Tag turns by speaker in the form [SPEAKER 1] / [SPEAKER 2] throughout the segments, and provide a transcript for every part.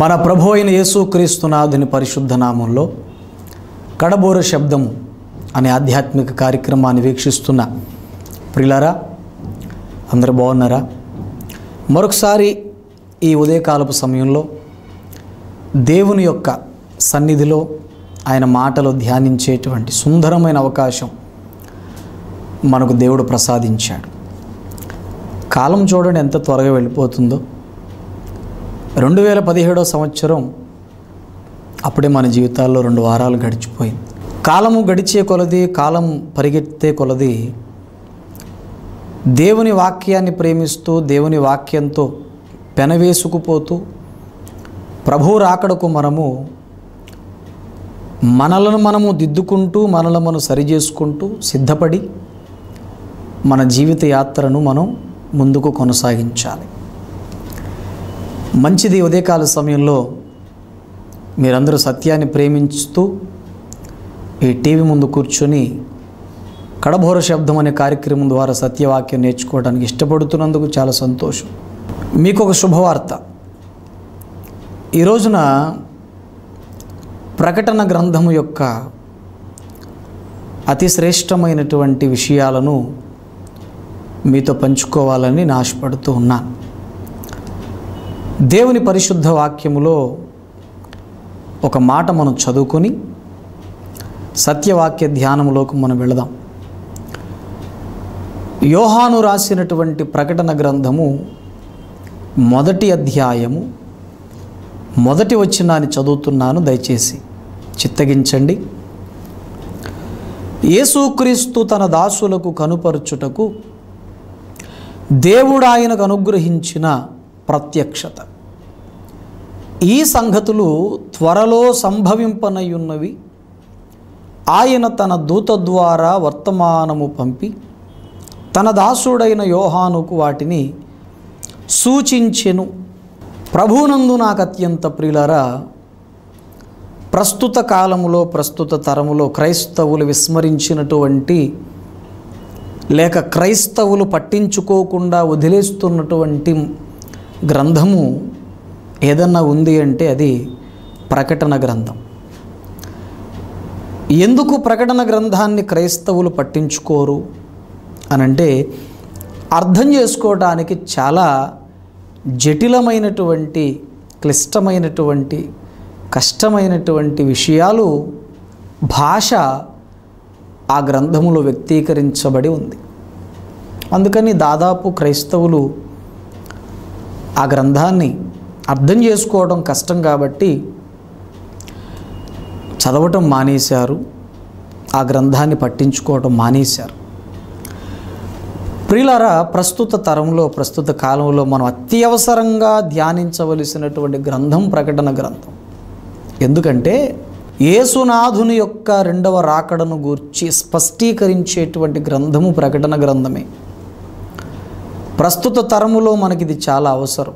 [SPEAKER 1] మన ప్రభు అయిన యేసుక్రీస్తునాథుని పరిశుద్ధ నామంలో కడబోర శబ్దము అనే ఆధ్యాత్మిక కార్యక్రమాన్ని వీక్షిస్తున్న ప్రిలరా అందరు బాగున్నారా? మరొకసారి ఈ ఉదయకాలపు సమయంలో దేవుని యొక్క సన్నిధిలో ఆయన మాటలు ధ్యానించేటువంటి సుందరమైన అవకాశం మనకు దేవుడు ప్రసాదించాడు. కాలం చూడండి ఎంత త్వరగా వెళ్ళిపోతుందో. రెండు వేల పదిహేడో సంవత్సరం అప్పుడే మన జీవితాల్లో రెండు వారాలు గడిచిపోయింది. కాలము గడిచే కొలది కాలం పరిగెత్తే కొలది దేవుని వాక్యాన్ని ప్రేమిస్తూ దేవుని వాక్యంతో పెనవేసుకుపోతూ ప్రభు రాకడకు మనము మనలను మనము దిద్దుకుంటూ మనలను మనం సరిచేసుకుంటూ సిద్ధపడి మన జీవిత యాత్రను మనం ముందుకు కొనసాగించాలి. మంచిది ఉదయకాల సమయంలో మీరందరూ సత్యాన్ని ప్రేమించుతూ ఈ టీవీ ముందు కూర్చొని కడభోర శబ్దం అనే కార్యక్రమం ద్వారా సత్యవాక్యం నేర్చుకోవడానికి ఇష్టపడుతున్నందుకు చాలా సంతోషం. మీకు ఒక శుభవార్త. ఈ రోజున ప్రకటన గ్రంథము యొక్క అతి శ్రేష్టమైనటువంటి విషయాలను మీతో పంచుకోవాలని నాశపడుతూ ఉన్నాను. దేవుని పరిశుద్ధ వాక్యములో ఒక మాట మనం చదువుకొని సత్యవాక్య ధ్యానములోకి మనం వెళదాం. యోహాను రాసినటువంటి ప్రకటన గ్రంథము మొదటి అధ్యాయము మొదటి వచ్చినాన్ని చదువుతున్నాను దయచేసి చిత్తగించండి. యేసుక్రీస్తు తన దాసులకు కనుపరుచుటకు దేవుడాయనకు అనుగ్రహించిన ప్రత్యక్షత. ఈ సంగతులు త్వరలో సంభవింపనయున్నవి. ఆయన తన దూత ద్వారా వర్తమానము పంపి తన దాసుడైన యోహానుకు వాటిని సూచించెను. ప్రభునందు నాకు అత్యంత ప్రియులరా ప్రస్తుత కాలములో ప్రస్తుత తరములో క్రైస్తవులు విస్మరించినటువంటి లేక క్రైస్తవులు పట్టించుకోకుండా వదిలేస్తున్నటువంటి గ్రంథము ఏదన్నా ఉంది అంటే అది ప్రకటన గ్రంథం. ఎందుకు ప్రకటన గ్రంథాన్ని క్రైస్తవులు పట్టించుకోరు? అనంటే అర్థం చేసుకోవడానికి చాలా జటిలమైనటువంటి క్లిష్టమైనటువంటి కష్టమైనటువంటి విషయాలు భాష ఆ గ్రంథములో వ్యక్తీకరించబడి ఉంది. అందుకని దాదాపు క్రైస్తవులు ఆ గ్రంథాన్ని అర్థం చేసుకోవడం కష్టం కాబట్టి చదవటం మానేశారు. ఆ గ్రంథాన్ని పట్టించుకోవటం మానేశారు. ప్రియులారా ప్రస్తుత తరంలో ప్రస్తుత కాలంలో మనం అత్యవసరంగా ధ్యానించవలసినటువంటి గ్రంథం ప్రకటన గ్రంథం. ఎందుకంటే యేసునాథుని యొక్క రెండవ రాకడను గూర్చి స్పష్టీకరించేటువంటి గ్రంథము ప్రకటన గ్రంథమే. ప్రస్తుత తరములో మనకి ఇది చాలా అవసరం.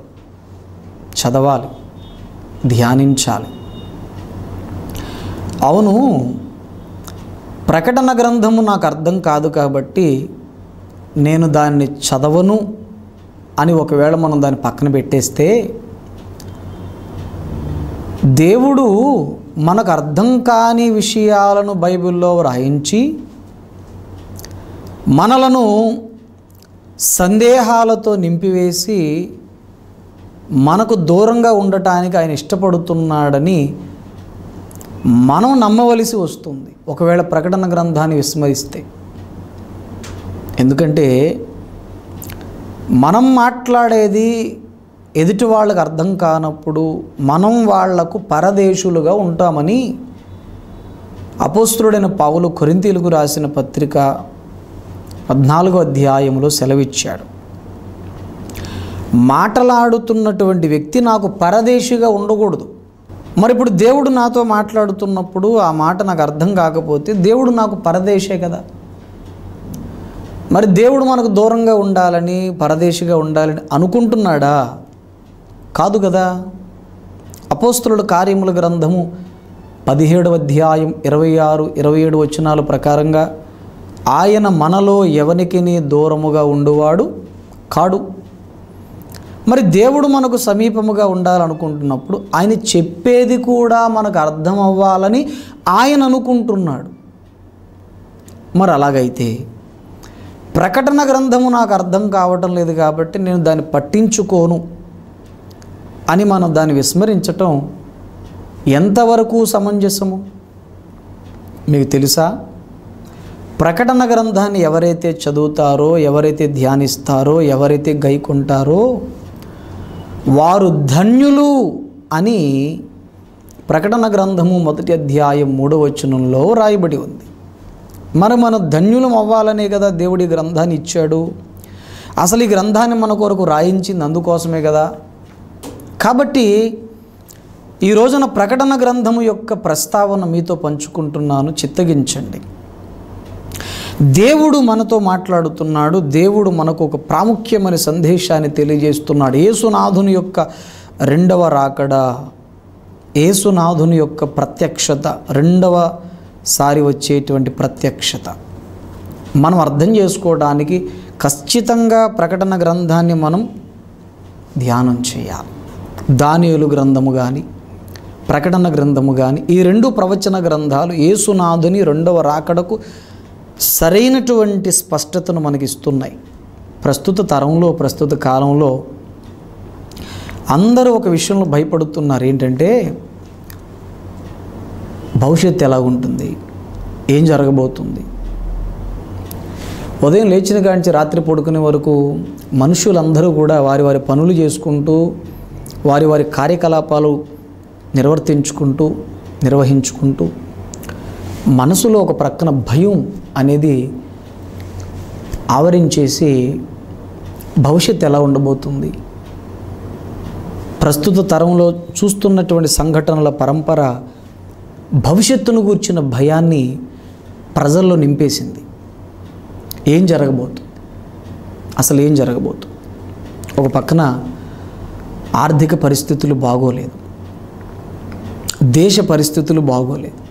[SPEAKER 1] చదవాలి ధ్యానించాలి. అవును ప్రకటన గ్రంథము నాకు అర్థం కాదు కాబట్టి నేను దాన్ని చదవను అని ఒకవేళ మనం దాన్ని పక్కన పెట్టేస్తే దేవుడు మనకు అర్థం కాని విషయాలను బైబిల్లో వ్రాయించి మనలను సందేహాలతో నింపివేసి మనకు దూరంగా ఉండటానికి ఆయన ఇష్టపడుతున్నాడని మనం నమ్మవలసి వస్తుంది. ఒకవేళ ప్రకటన గ్రంథాన్ని విస్మరిస్తే. ఎందుకంటే మనం మాట్లాడేది ఎదుటి వాళ్ళకి అర్థం కానప్పుడు మనం వాళ్ళకు పరదేశులుగా ఉంటామని అపోస్తుడైన పావులు కొరింతీలకు రాసిన పత్రిక పద్నాలుగో అధ్యాయంలో సెలవిచ్చాడు. మాటలాడుతున్నటువంటి వ్యక్తి నాకు పరదేశిగా ఉండకూడదు. మరి ఇప్పుడు దేవుడు నాతో మాట్లాడుతున్నప్పుడు ఆ మాట నాకు అర్థం కాకపోతే దేవుడు నాకు పరదేశే కదా. మరి దేవుడు మనకు దూరంగా ఉండాలని పరదేశిగా ఉండాలని అనుకుంటున్నాడా? కాదు కదా. అపోస్తులుడు కార్యముల గ్రంథము పదిహేడవ అధ్యాయం ఇరవై ఆరు ఇరవై ఏడు వచనాల ప్రకారంగా ఆయన మనలో ఎవనికిని దూరముగా ఉండువాడు కాడు. మరి దేవుడు మనకు సమీపముగా ఉండాలనుకుంటున్నప్పుడు ఆయన చెప్పేది కూడా మనకు అర్థం అవ్వాలని ఆయన అనుకుంటున్నాడు. మరి అలాగైతే ప్రకటన గ్రంథము నాకు అర్థం కావటం లేదు కాబట్టి నేను దాన్ని పట్టించుకోను అని మనం దాన్ని విస్మరించటం ఎంతవరకు సమంజసము? మీకు తెలుసా? ప్రకటన గ్రంథాన్ని ఎవరైతే చదువుతారో ఎవరైతే ధ్యానిస్తారో ఎవరైతే గైకుంటారో వారు ధన్యులు అని ప్రకటన గ్రంథము మొదటి అధ్యాయం మూడో వచనంలో రాయబడి ఉంది. మరి మనం ధన్యులం అవ్వాలనే కదా దేవుడి గ్రంథాన్ని ఇచ్చాడు? అసలు ఈ గ్రంథాన్ని మన కొరకు రాయించింది అందుకోసమే కదా? కాబట్టి ఈ రోజున ప్రకటన గ్రంథము యొక్క ప్రస్తావన మీతో పంచుకుంటున్నాను. చిత్తగించండి. దేవుడు మనతో మాట్లాడుతున్నాడు దేవుడు మనకు ఒక ప్రాముఖ్యమైన సందేశాన్ని తెలియజేస్తున్నాడు. యేసునాథుని యొక్క రెండవ రాకడ యేసునాథుని యొక్క ప్రత్యక్షత రెండవ సారి వచ్చేటువంటి ప్రత్యక్షత. మనం అర్థం చేసుకోవడానికి ఖచ్చితంగా ప్రకటన గ్రంథాన్ని మనం ధ్యానం చేయాలి. దానియులు గ్రంథము కానీ ప్రకటన గ్రంథము కానీ ఈ రెండు ప్రవచన గ్రంథాలు యేసునాథుని రెండవ రాకడకు సరైనటువంటి స్పష్టతను మనకి ఇస్తున్నాయి ప్రస్తుత తరంలో ప్రస్తుత కాలంలో అందరూ ఒక విషయంలో భయపడుతున్నారు. ఏంటంటే భవిష్యత్తు ఎలా ఉంటుంది? ఏం జరగబోతుంది? ఉదయం లేచిన కాంచి రాత్రి పడుకునే వరకు మనుషులందరూ కూడా వారి వారి పనులు చేసుకుంటూ వారి వారి కార్యకలాపాలు నిర్వర్తించుకుంటూ నిర్వహించుకుంటూ మనసులో ఒక ప్రక్కన భయం అనేది ఆవరించేసి భవిష్యత్తు ఎలా ఉండబోతుంది? ప్రస్తుత తరంలో చూస్తున్నటువంటి సంఘటనల పరంపర భవిష్యత్తును గూర్చిన భయాన్ని ప్రజల్లో నింపేసింది. ఏం జరగబోతుంది? అసలు ఏం జరగబోతుంది? ఒక పక్కన ఆర్థిక పరిస్థితులు బాగోలేదు. దేశ పరిస్థితులు బాగోలేదు.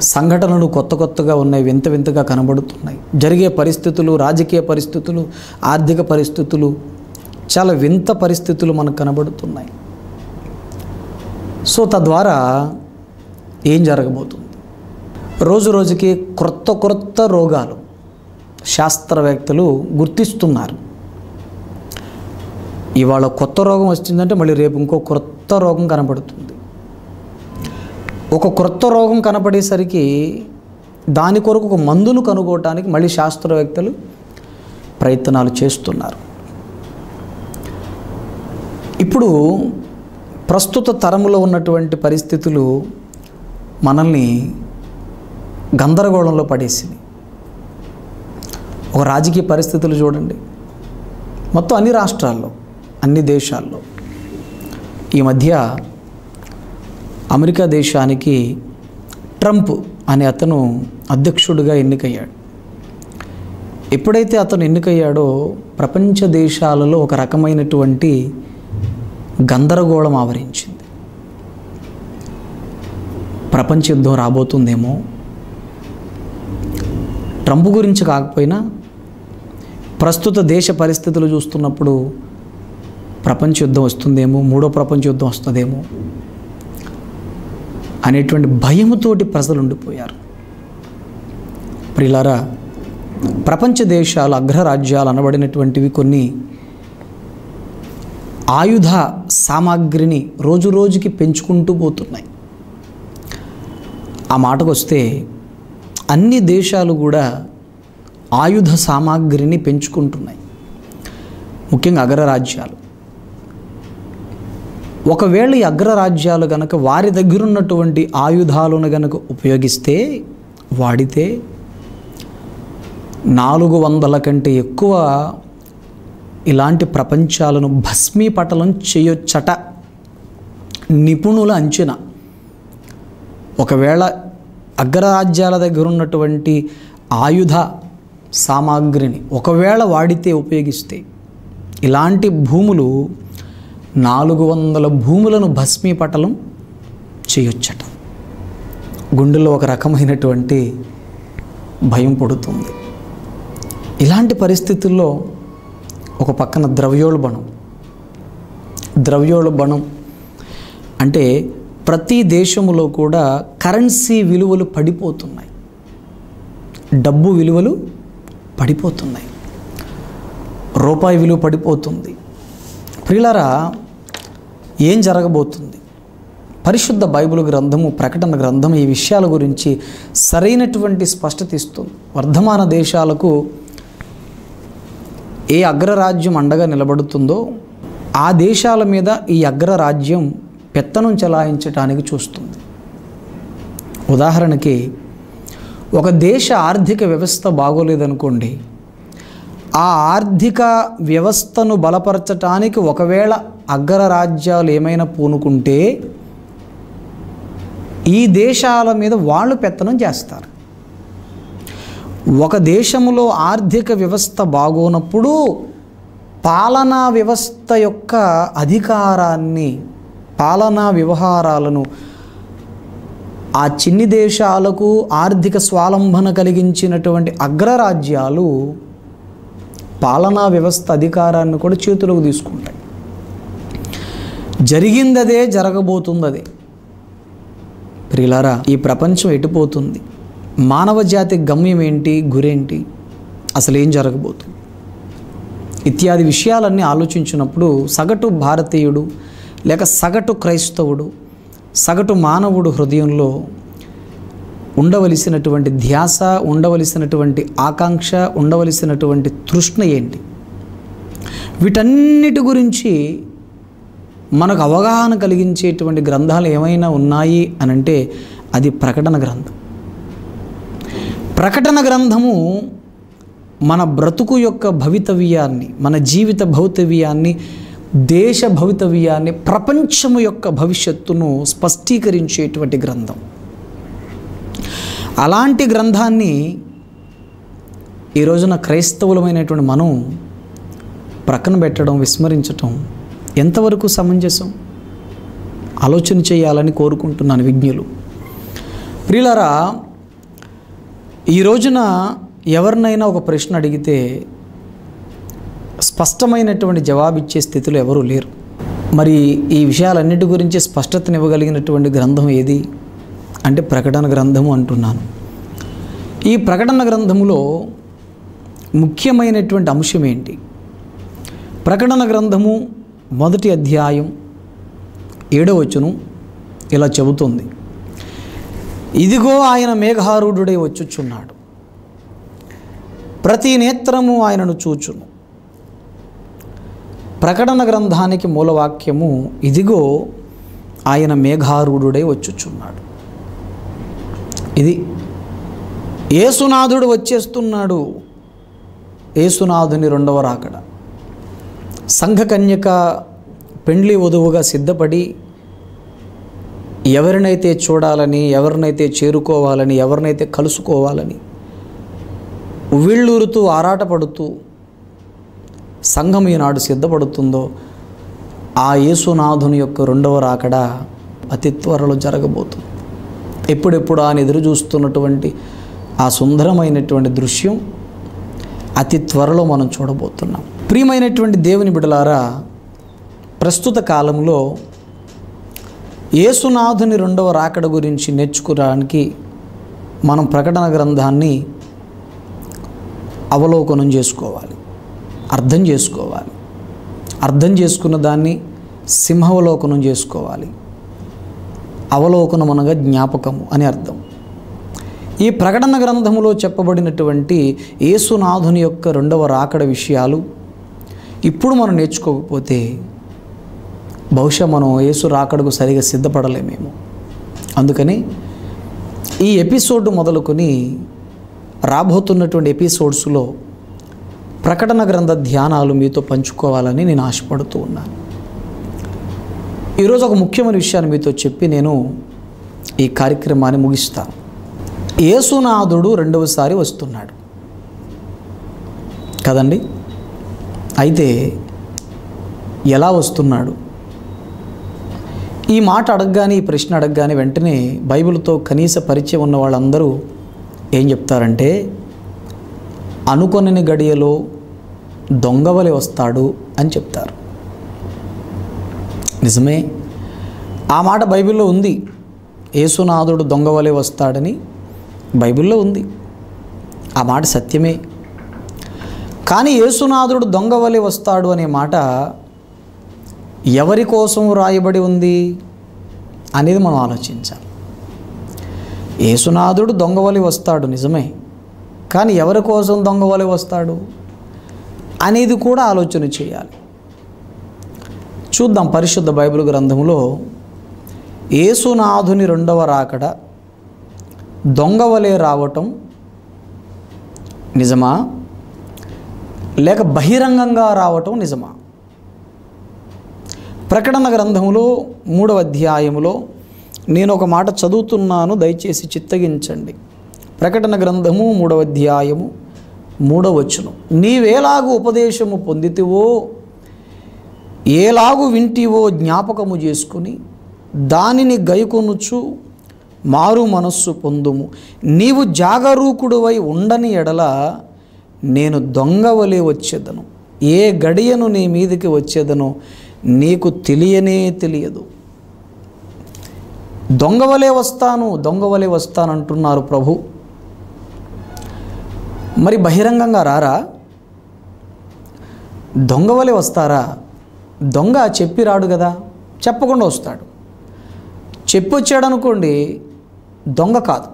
[SPEAKER 1] సంఘటనలు కొత్త కొత్తగా ఉన్నాయి వింత వింతగా కనబడుతున్నాయి. జరిగే పరిస్థితులు రాజకీయ పరిస్థితులు ఆర్థిక పరిస్థితులు చాలా వింత పరిస్థితులు మనకు కనబడుతున్నాయి. సో తద్వారా ఏం జరగబోతుంది? రోజు రోజుకి క్రొత్త క్రొత్త రోగాలు శాస్త్రవేత్తలు గుర్తిస్తున్నారు. ఇవాళ కొత్త రోగం వచ్చిందంటే మళ్ళీ రేపు ఇంకో క్రొత్త రోగం కనబడుతుంది. ఒక క్రొత్త రోగం కనపడేసరికి దాని కొరకు ఒక మందులు కనుగోటానికి మళ్ళీ శాస్త్రవేత్తలు ప్రయత్నాలు చేస్తున్నారు. ఇప్పుడు ప్రస్తుత తరములో ఉన్నటువంటి పరిస్థితులు మనల్ని గందరగోళంలో పడేసింది ఒక రాజకీయ పరిస్థితులు చూడండి. మొత్తం అన్ని రాష్ట్రాల్లో అన్ని దేశాల్లో ఈ మధ్య అమెరికా దేశానికి ట్రంప్ అనే అతను అధ్యక్షుడిగా ఎన్నికయ్యాడు. ఎప్పుడైతే అతను ఎన్నికయ్యాడో ప్రపంచ దేశాలలో ఒక రకమైనటువంటి గందరగోళం ఆవరించింది. ప్రపంచ యుద్ధం రాబోతుందేమో? ట్రంప్ గురించి కాకపోయినా ప్రస్తుత దేశ పరిస్థితులు చూస్తున్నప్పుడు ప్రపంచ యుద్ధం వస్తుందేమో? మూడో ప్రపంచ యుద్ధం వస్తుందేమో? అనేటువంటి భయముతోటి ప్రజలు ఉండిపోయారు ప్రిలారా ప్రపంచ దేశాలు అగ్రరాజ్యాలు అనబడినటువంటివి కొన్ని ఆయుధ సామాగ్రిని రోజు రోజుకి పెంచుకుంటూ పోతున్నాయి. ఆ మాటకు వస్తే అన్ని దేశాలు కూడా ఆయుధ సామాగ్రిని పెంచుకుంటున్నాయి. ముఖ్యంగా అగ్రరాజ్యాలు. ఒకవేళ ఈ అగ్రరాజ్యాలు గనక వారి దగ్గర ఉన్నటువంటి ఆయుధాలను గనక ఉపయోగిస్తే వాడితే నాలుగు వందల కంటే ఎక్కువ ఇలాంటి ప్రపంచాలను భస్మీపటలం చేయొచ్చట. నిపుణుల అంచనా. ఒకవేళ అగ్రరాజ్యాల దగ్గర ఉన్నటువంటి ఆయుధ సామాగ్రిని ఒకవేళ వాడితే ఉపయోగిస్తే ఇలాంటి భూములు నాలుగు వందల భూములను భస్మీపటలం చేయొచ్చట. గుండెలో ఒక రకమైనటువంటి భయం పుడుతుంది. ఇలాంటి పరిస్థితుల్లో ఒక పక్కన ద్రవ్యోల్బణం. ద్రవ్యోల్బణం అంటే ప్రతి దేశంలో కూడా కరెన్సీ విలువలు పడిపోతున్నాయి. డబ్బు విలువలు పడిపోతున్నాయి. రూపాయి విలువ పడిపోతుంది. ప్రియులరా ఏం జరగబోతుంది? పరిశుద్ధ బైబిల్ గ్రంథము ప్రకటన గ్రంథం ఈ విషయాల గురించి సరైనటువంటి స్పష్టత ఇస్తుంది. వర్ధమాన దేశాలకు ఏ అగ్రరాజ్యం అండగా నిలబడుతుందో ఆ దేశాల మీద ఈ అగ్రరాజ్యం పెత్తనం చెలాయించడానికి చూస్తుంది. ఉదాహరణకి ఒక దేశ ఆర్థిక వ్యవస్థ బాగోలేదనుకోండి ఆ ఆర్థిక వ్యవస్థను బలపరచటానికి ఒకవేళ అగ్రరాజ్యాలు ఏమైనా పూనుకుంటే ఈ దేశాల మీద వాళ్ళు పెత్తనం చేస్తారు. ఒక దేశంలో ఆర్థిక వ్యవస్థ బాగోనప్పుడు పాలనా వ్యవస్థ యొక్క అధికారాన్ని పాలనా వ్యవహారాలను ఆ చిన్ని దేశాలకు ఆర్థిక స్వాలంబన కలిగించినటువంటి అగ్రరాజ్యాలు పాలనా వ్యవస్థ అధికారాన్ని కూడా చేతులకు తీసుకుంటాయి. జరిగిందదే జరగబోతుందదే. ప్రియులారా ఈ ప్రపంచం ఎటుపోతుంది? మానవ జాతి గమ్యం ఏంటి గురేంటి? అసలు ఏం జరగబోతుంది? ఇత్యాది విషయాలన్నీ ఆలోచించినప్పుడు సగటు భారతీయుడు లేక సగటు క్రైస్తవుడు సగటు మానవుడు హృదయంలో ఉండవలసినటువంటి ధ్యాస ఉండవలసినటువంటి ఆకాంక్ష ఉండవలసినటువంటి తృష్ణ ఏంటి? వీటన్నిటి గురించి మనకు అవగాహన కలిగించేటువంటి గ్రంథాలు ఏమైనా ఉన్నాయి అనంటే అది ప్రకటన గ్రంథం. ప్రకటన గ్రంథము మన బ్రతుకు యొక్క భవితవ్యాన్ని మన జీవిత భౌతవ్యాన్ని దేశ భవితవ్యాన్ని ప్రపంచము యొక్క భవిష్యత్తును స్పష్టీకరించేటువంటి గ్రంథం. అలాంటి గ్రంథాన్ని ఈ రోజున క్రైస్తవులమైనటువంటి మనం ప్రక్కన పెట్టడం విస్మరించటం ఎంతవరకు సమంజసం? ఆలోచన చేయాలని కోరుకుంటున్నాను విజ్ఞులు. ప్రియులరా ఈ రోజున ఎవరినైనా ఒక ప్రశ్న అడిగితే స్పష్టమైనటువంటి జవాబిచ్చే స్థితిలో ఎవరూ లేరు. మరి ఈ విషయాలన్నిటి గురించి స్పష్టతనివ్వగలిగినటువంటి గ్రంథం ఏది? అంటే ప్రకటన గ్రంథము అంటున్నాను. ఈ ప్రకటన గ్రంథములో ముఖ్యమైనటువంటి అంశం ఏంటి? ప్రకటన గ్రంథము మొదటి అధ్యాయం ఏడవచ్చును ఇలా చెబుతుంది. ఇదిగో ఆయన మేఘారూఢుడై వచ్చుచున్నాడు. ప్రతి నేత్రము ఆయనను చూచును. ప్రకటన గ్రంథానికి మూలవాక్యము ఇదిగో ఆయన మేఘారూఢుడై వచ్చుచున్నాడు. ఇది ఏసునాథుడు వచ్చేస్తున్నాడు. ఏసునాథుని రెండవ రాకడ. సంఘకన్యక పెండ్లి వధువుగా సిద్ధపడి ఎవరినైతే చూడాలని ఎవరినైతే చేరుకోవాలని ఎవరినైతే కలుసుకోవాలని ఉవ్విళ్ళూరుతూ ఆరాటపడుతూ సంఘం ఈనాడు సిద్ధపడుతుందో ఆ యేసునాథుని యొక్క రెండవ రాకడ అతి త్వరలో జరగబోతుంది. ఎప్పుడెప్పుడు ఆయన ఎదురు చూస్తున్నటువంటి ఆ సుందరమైనటువంటి దృశ్యం అతి త్వరలో మనం చూడబోతున్నాం. ప్రియమైనటువంటి దేవుని బిడలారా ప్రస్తుత కాలంలో యేసునాథుని రెండవ రాకడ గురించి నేర్చుకోవడానికి మనం ప్రకటన గ్రంథాన్ని అవలోకనం చేసుకోవాలి అర్థం చేసుకోవాలి. అర్థం చేసుకున్న దాన్ని సింహావలోకనం చేసుకోవాలి. అవలోకనం అనగా జ్ఞాపకము అని అర్థం. ఈ ప్రకటన గ్రంథములో చెప్పబడినటువంటి యేసునాథుని యొక్క రెండవ రాకడ విషయాలు ఇప్పుడు మనం నేర్చుకోకపోతే బహుశా మనం యేసు రాకడకు సరిగా సిద్ధపడలేమేమో అందుకని ఈ ఎపిసోడ్ మొదలుకొని రాబోతున్నటువంటి ఎపిసోడ్స్లో ప్రకటన గ్రంథ ధ్యానాలు మీతో పంచుకోవాలని నేను ఆశపడుతూ ఉన్నాను. ఈరోజు ఒక ముఖ్యమైన విషయాన్ని మీతో చెప్పి నేను ఈ కార్యక్రమాన్ని ముగిస్తాను. యేసునాథుడు రెండవసారి వస్తున్నాడు. కదండి? అయితే ఎలా వస్తున్నాడు? ఈ మాట అడగగానే ఈ ప్రశ్న అడగగానే వెంటనే బైబిల్తో కనీస పరిచయం ఉన్న వాళ్ళందరూ ఏం చెప్తారంటే అనుకొనని గడియలో దొంగవలి వస్తాడు అని చెప్తారు. నిజమే? ఆ మాట బైబిల్లో ఉంది. యేసునాథుడు దొంగవలే వస్తాడని బైబిల్లో ఉంది. ఆ మాట సత్యమే. కానీ యేసునాథుడు దొంగవలే వస్తాడు అనే మాట ఎవరి కోసం రాయబడి ఉంది అనేది మనం ఆలోచించాలి. యేసునాథుడు దొంగవలి వస్తాడు నిజమే. కానీ ఎవరి కోసం దొంగవలి వస్తాడు అనేది కూడా ఆలోచన చేయాలి. చూద్దాం పరిశుద్ధ బైబిల్ గ్రంథంలో యేసునాథుని రెండవ రాకడ దొంగవలే రావటం నిజమా? లేక బహిరంగంగా రావటం నిజమా? ప్రకటన గ్రంథములో మూడవ అధ్యాయములో నేను ఒక మాట చదువుతున్నాను దయచేసి చిత్తగించండి. ప్రకటన గ్రంథము మూడవ అధ్యాయము మూడవచ్చును నీవేలాగు ఉపదేశము పొందితివో ఏలాగు వింటివో జ్ఞాపకము చేసుకుని దానిని గైకొనుచు మారు మనస్సు పొందుము. నీవు జాగరూకుడువై ఉండని ఎడల నేను దొంగవలే వచ్చేదను. ఏ గడియను నీ మీదకి వచ్చేదనో నీకు తెలియనే తెలియదు. దొంగవలే వస్తాను దొంగవలే వస్తానంటున్నారు ప్రభు. మరి బహిరంగంగా రారా? దొంగవలే వస్తారా? దొంగ చెప్పి రాడు కదా చెప్పకుండా వస్తాడు. చెప్పి వచ్చాడు అనుకోండి దొంగ కాదు.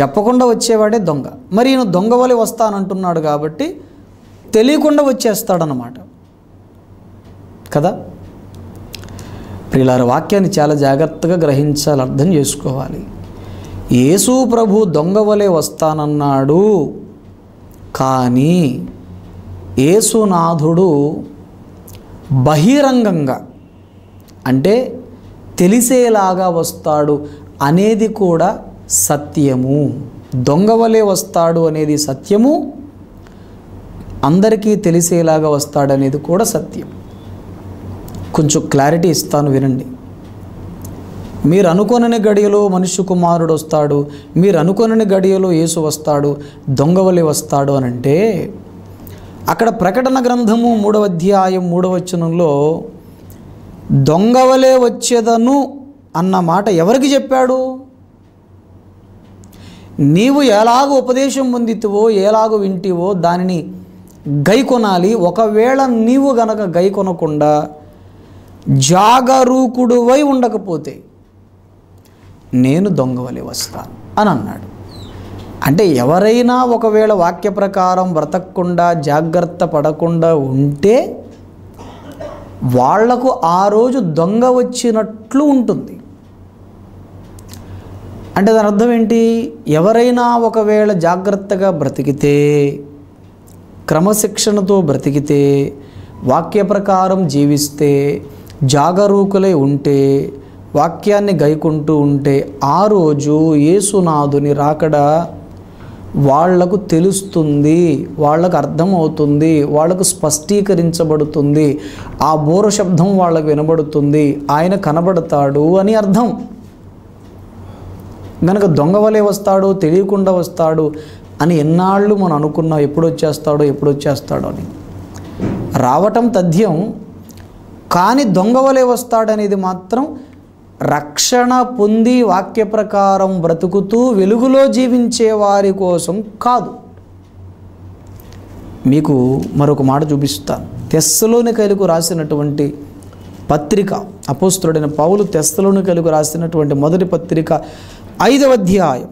[SPEAKER 1] చెప్పకుండా వచ్చేవాడే దొంగ. మరి ఈయన దొంగ వలె వస్తానంటున్నాడు కాబట్టి తెలియకుండా వచ్చేస్తాడనమాట కదా? ప్రియులార వాక్యాన్ని చాలా జాగ్రత్తగా గ్రహించాలి అర్థం చేసుకోవాలి. యేసు ప్రభు దొంగ వలె వస్తానన్నాడు. కానీ యేసునాథుడు బహిరంగంగా అంటే తెలిసేలాగా వస్తాడు అనేది కూడా సత్యము. దొంగవలే వస్తాడు అనేది సత్యము. అందరికీ తెలిసేలాగా వస్తాడనేది కూడా సత్యం. కొంచెం క్లారిటీ ఇస్తాను వినండి. మీరు అనుకోనని గడియలో మనుష్య కుమారుడు వస్తాడు మీరు అనుకోనని గడియలో యేసు వస్తాడు దొంగవలే వస్తాడు అని అంటే అక్కడ ప్రకటన గ్రంథము మూడవ అధ్యాయం మూడవ వచనంలో దొంగవలే వచ్చేదను అన్న మాట ఎవరికి చెప్పాడు? నీవు ఎలాగ ఉపదేశం పొందితివో ఎలాగో వింటివో దానిని గైకొనాలి ఒకవేళ నీవు గనక గైకొనకుండా జాగరూకుడువై ఉండకపోతే నేను దొంగవలే వస్తాను అని అన్నాడు. అంటే ఎవరైనా ఒకవేళ వాక్య ప్రకారం బ్రతకకుండా జాగ్రత్త పడకుండా ఉంటే వాళ్ళకు ఆ రోజు దొంగ వచ్చినట్లు ఉంటుంది. అంటే దాని అర్థం ఏంటి? ఎవరైనా ఒకవేళ జాగ్రత్తగా బ్రతికితే క్రమశిక్షణతో బ్రతికితే వాక్య ప్రకారం జీవిస్తే జాగరూకులై ఉంటే వాక్యాన్ని గైకుంటూ ఉంటే ఆ రోజు యేసునాథుని రాకడా వాళ్ళకు తెలుస్తుంది వాళ్ళకు అర్థమవుతుంది వాళ్ళకు స్పష్టీకరించబడుతుంది ఆ బోర శబ్దం వాళ్ళకు వినబడుతుంది ఆయన కనబడతాడు అని అర్థం. కనుక దొంగవలే వస్తాడు తెలియకుండా వస్తాడు అని ఎన్నాళ్ళు మనం అనుకున్నాం ఎప్పుడు వచ్చేస్తాడో ఎప్పుడు వచ్చేస్తాడో అని. రావటం తథ్యం కానీ దొంగవలే వస్తాడనేది మాత్రం రక్షణ పొంది వాక్య ప్రకారం బ్రతుకుతూ వెలుగులో జీవించే వారి కోసం కాదు. మీకు మరొక మాట చూపిస్తాను. తెస్సలోని కలుగు రాసినటువంటి పత్రిక అపోస్తుడైన పౌలు తెస్సలోని కలుగు రాసినటువంటి మొదటి పత్రిక ఐదవ అధ్యాయం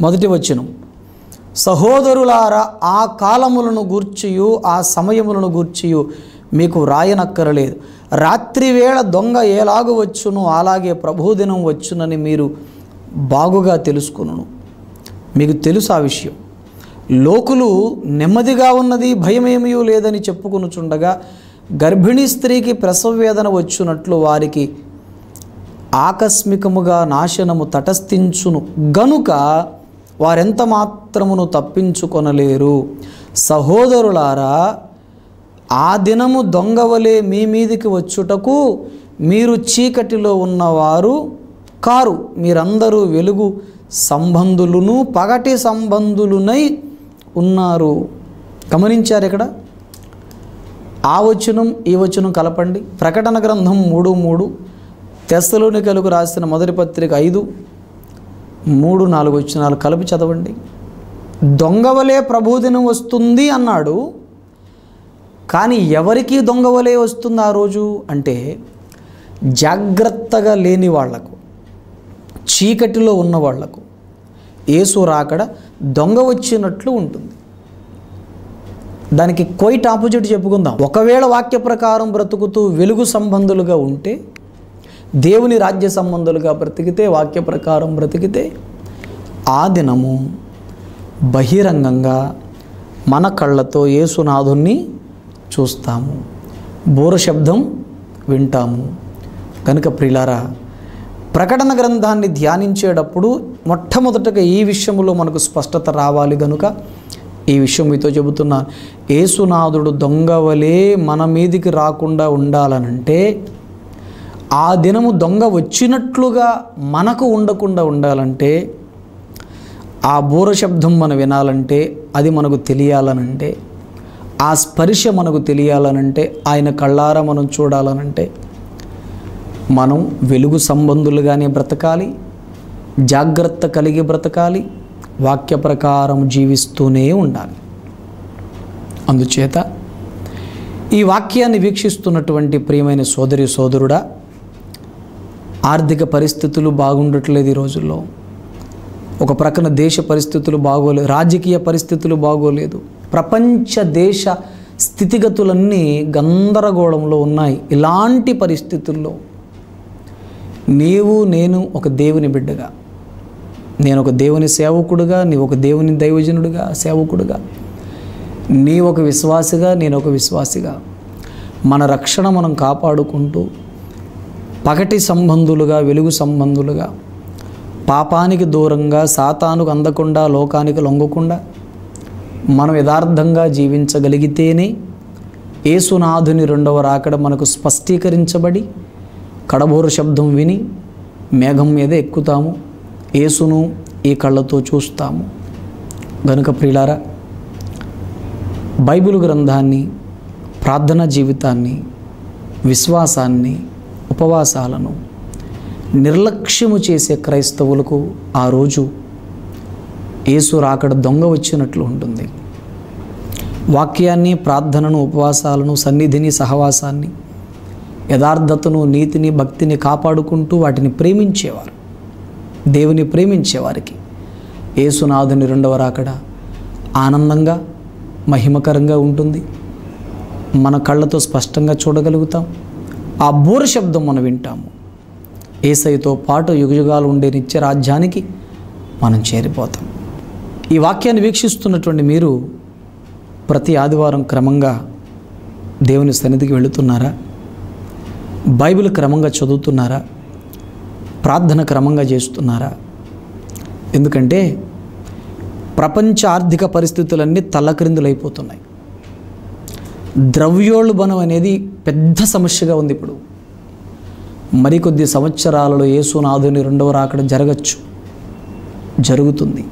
[SPEAKER 1] మొదటి వచనం. సహోదరులారా ఆ కాలములను గూర్చియు ఆ సమయములను గూర్చియు మీకు రాయనక్కరలేదు. రాత్రివేళ దొంగ ఎలాగ వచ్చును అలాగే ప్రభుదినం వచ్చునని మీరు బాగుగా తెలుసుకును మీకు తెలుసు ఆ విషయం. లోకులు నెమ్మదిగా ఉన్నది భయమేమీ లేదని చెప్పుకొనుచుండగా గర్భిణీ స్త్రీకి ప్రసవ వేదన వచ్చునట్లు వారికి ఆకస్మికముగా నాశనము తటస్థించును. గనుక వారెంత మాత్రమును తప్పించుకొనలేరు. సహోదరులారా ఆ దినము దొంగవలే మీ మీదికి వచ్చుటకు మీరు చీకటిలో ఉన్నవారు కారు. మీరందరూ వెలుగు సంబంధులును పగటి సంబంధులునై ఉన్నారు. గమనించారు ఇక్కడ? ఆ వచనం ఈ వచనం కలపండి. ప్రకటన గ్రంథం మూడు మూడు తెస్సలోనికలకు రాసిన మొదటి పత్రిక ఐదు మూడు నాలుగు వచనాలు కలిపి చదవండి. దొంగవలే ప్రభుదినం వస్తుంది అన్నాడు. కానీ ఎవరికి దొంగవలే వస్తుంది ఆ రోజు అంటే జాగ్రత్తగా లేని వాళ్ళకు చీకటిలో ఉన్న వాళ్ళకు ఏసు రాకడ దొంగ వచ్చినట్లు ఉంటుంది. దానికి క్వైట్ ఆపోజిట్ చెప్పుకుందాం. ఒకవేళ వాక్య ప్రకారం బ్రతుకుతూ వెలుగు సంబంధులుగా ఉంటే దేవుని రాజ్య సంబంధులుగా బ్రతికితే వాక్య ప్రకారం బ్రతికితే ఆ దినము బహిరంగంగా మన కళ్ళతో యేసునాథుణ్ణి చూస్తాము. బోర శబ్దం వింటాము. కనుక ప్రిలారా ప్రకటన గ్రంథాన్ని ధ్యానించేటప్పుడు మొట్టమొదటగా ఈ విషయంలో మనకు స్పష్టత రావాలి గనుక ఈ విషయం మీతో చెబుతున్నాను ఏసునాథుడు దొంగవలే మన మీదికి రాకుండా ఉండాలనంటే ఆ దినము దొంగ వచ్చినట్లుగా మనకు ఉండకుండా ఉండాలంటే ఆ బూర శబ్దం మనం వినాలంటే అది మనకు తెలియాలనంటే ఆ స్పర్శ మనకు తెలియాలనంటే ఆయన కళ్ళారా మనం చూడాలనంటే మనం వెలుగు సంబంధులుగానే బ్రతకాలి జాగ్రత్త కలిగి బ్రతకాలి వాక్య ప్రకారం జీవిస్తూనే ఉండాలి. అందుచేత ఈ వాక్యాన్ని వీక్షిస్తున్నటువంటి ప్రియమైన సోదరి సోదరుడా ఆర్థిక పరిస్థితులు బాగుండట్లేదు ఈ రోజుల్లో. ఒక ప్రక్కన దేశ పరిస్థితులు బాగోలేదు రాజకీయ పరిస్థితులు బాగోలేదు. ప్రపంచ దేశ స్థితిగతులన్నీ గందరగోళంలో ఉన్నాయి. ఇలాంటి పరిస్థితుల్లో నీవు నేను ఒక దేవుని బిడ్డగా. నేను ఒక దేవుని సేవకుడుగా నీవు ఒక దేవుని దైవజనుడిగా సేవకుడుగా. నీ ఒక విశ్వాసిగా నేను ఒక విశ్వాసిగా. మన రక్షణ మనం కాపాడుకుంటూ పగటి సంబంధులుగా వెలుగు సంబంధులుగా పాపానికి దూరంగా సాతానుకు అందకుండా లోకానికి లొంగకుండా మనం యథార్థంగా జీవించగలిగితేనే ఏసునాథుని రెండవ రాకడ మనకు స్పష్టీకరించబడి కడబోరు శబ్దం విని మేఘం మీద ఎక్కుతాము. ఏసును ఈ కళ్ళతో చూస్తాము. గనుక ప్రియులారా బైబిల్ గ్రంథాన్ని ప్రార్థన జీవితాన్ని విశ్వాసాన్ని ఉపవాసాలను నిర్లక్ష్యము చేసే క్రైస్తవులకు ఆ రోజు యేసు రాకడ దొంగ వచ్చినట్లు ఉంటుంది. వాక్యాన్ని ప్రార్థనను ఉపవాసాలను సన్నిధిని సహవాసాన్ని యథార్థతను నీతిని భక్తిని కాపాడుకుంటూ వాటిని ప్రేమించేవారు. దేవుని ప్రేమించేవారికి ఏసునాథుని రెండవ రాకడ ఆనందంగా మహిమకరంగా ఉంటుంది. మన కళ్ళతో స్పష్టంగా చూడగలుగుతాం. ఆ బూర శబ్దం మనం వింటాము. ఏసైతో పాటు యుగయుగాలు ఉండే నిత్య రాజ్యానికి మనం చేరిపోతాం. ఈ వాక్యాన్ని వీక్షిస్తున్నటువంటి మీరు ప్రతి ఆదివారం క్రమంగా దేవుని సన్నిధికి వెళుతున్నారా? బైబిల్ క్రమంగా చదువుతున్నారా? ప్రార్థన క్రమంగా చేస్తున్నారా? ఎందుకంటే ప్రపంచ ఆర్థిక పరిస్థితులన్నీ తల్లక్రిందులైపోతున్నాయి ద్రవ్యోల్బణం అనేది పెద్ద సమస్యగా ఉంది ఇప్పుడు. మరికొద్ది సంవత్సరాలలో యేసునాథుని రెండవ రాకడ జరగచ్చు జరుగుతుంది.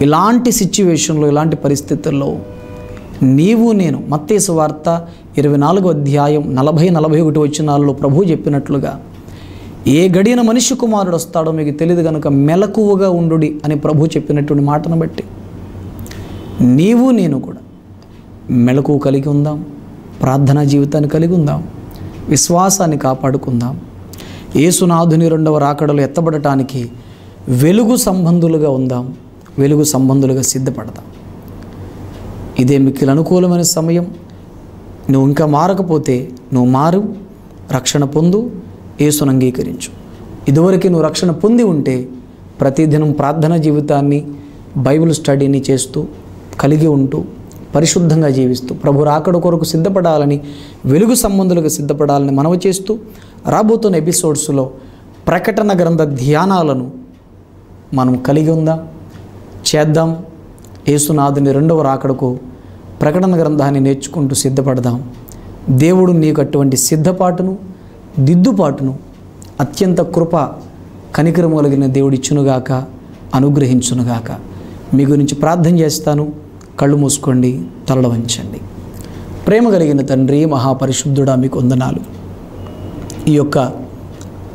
[SPEAKER 1] ఇలాంటి సిచ్యువేషన్లో ఇలాంటి పరిస్థితుల్లో నీవు నేను మత్తేసు వార్త ఇరవై నాలుగో అధ్యాయం నలభై నలభై ఒకటి వచ్చినాల్లో ప్రభు చెప్పినట్లుగా ఏ గడియన మనిషి కుమారుడు వస్తాడో మీకు తెలియదు కనుక మెలకువగా ఉండుడి అని ప్రభు చెప్పినటువంటి మాటను బట్టి. నీవు నేను కూడా మెలకువ కలిగి ఉందాం ప్రార్థనా జీవితాన్ని కలిగి ఉందాం విశ్వాసాన్ని కాపాడుకుందాం. ఏసునాథుని రెండవ రాకడలు ఎత్తబడటానికి వెలుగు సంబంధులుగా ఉందాం. వెలుగు సంబంధులుగా సిద్ధపడతాం. ఇదే మిక్కిలి అనుకూలమైన సమయం. నువ్వు ఇంకా మారకపోతే నువ్వు మారు రక్షణ పొందు యేసును అంగీకరించు. ఇదివరకు నువ్వు రక్షణ పొంది ఉంటే ప్రతిదినం ప్రార్థన జీవితాన్ని బైబిల్ స్టడీని చేస్తూ కలిగి ఉంటూ పరిశుద్ధంగా జీవిస్తూ ప్రభు రాకడ కొరకు సిద్ధపడాలని వెలుగు సంబంధులకు సిద్ధపడాలని మనవి చేస్తూ రాబోతున్న ఎపిసోడ్స్లో ప్రకటన గ్రంథ ధ్యానాలను మనం కలిగి ఉందాం. చేద్దాం. యేసునాథుని రెండవ రాకడకు ప్రకటన గ్రంథాన్ని నేర్చుకుంటూ సిద్ధపడదాం. దేవుడు నీకు అటువంటి సిద్ధపాటును దిద్దుపాటును అత్యంత కృప కనికరము కలిగిన దేవుడిచ్చునుగాక అనుగ్రహించునుగాక. మీ గురించి ప్రార్థన చేస్తాను. కళ్ళు మూసుకోండి తలలు వంచండి. ప్రేమ కలిగిన తండ్రి మహాపరిశుద్ధుడా మీకు వందనాలు. ఈ యొక్క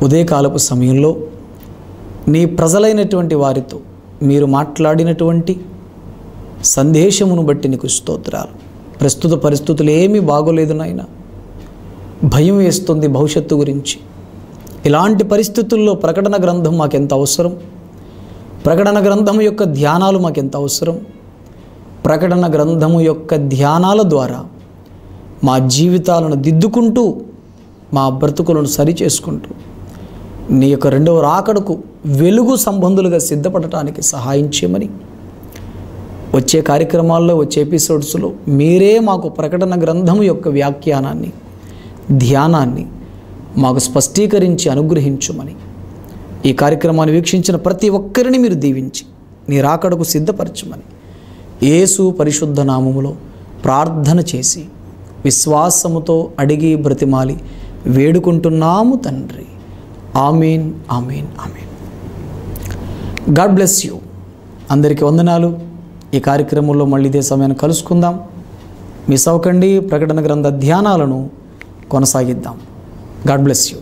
[SPEAKER 1] ఉదయకాలపు సమయంలో నీ ప్రజలైనటువంటి వారితో మీరు మాట్లాడినటువంటి సందేశమును బట్టి నీకు స్తోత్రాలు. ప్రస్తుత పరిస్థితులు ఏమీ బాగోలేదు నాయన. భయం వేస్తుంది భవిష్యత్తు గురించి. ఇలాంటి పరిస్థితుల్లో ప్రకటన గ్రంథం మాకెంత అవసరం? ప్రకటన గ్రంథము యొక్క ధ్యానాలు మాకెంత అవసరం? ప్రకటన గ్రంథము యొక్క ధ్యానాల ద్వారా మా జీవితాలను దిద్దుకుంటూ మా బ్రతుకులను సరిచేసుకుంటూ నీ యొక్క రెండవ రాకడకు వెలుగు సంబంధులుగా సిద్ధపడటానికి సహాయం చేయమని. వచ్చే కార్యక్రమాల్లో వచ్చే ఎపిసోడ్స్లో మీరే మాకు ప్రకటన గ్రంథము యొక్క వ్యాఖ్యానాన్ని ధ్యానాన్ని మాకు స్పష్టీకరించి అనుగ్రహించుమని. ఈ కార్యక్రమాన్ని వీక్షించిన ప్రతి ఒక్కరిని మీరు దీవించి నీ రాకడకు సిద్ధపరచమని. యేసు పరిశుద్ధ నామములో ప్రార్థన చేసి విశ్వాసముతో అడిగి బ్రతిమాలి వేడుకుంటున్నాము తండ్రి. Amen amen amen. God bless you. అందరికీ వందనాలు. ఈ కార్యక్రమంలో మళ్ళీ ఇదే సమయాన్ని కలుసుకుందాం. మిస్ అవ్వకండి. ప్రకటన గ్రంథ ధ్యానాలను కొనసాగిద్దాం. God bless you.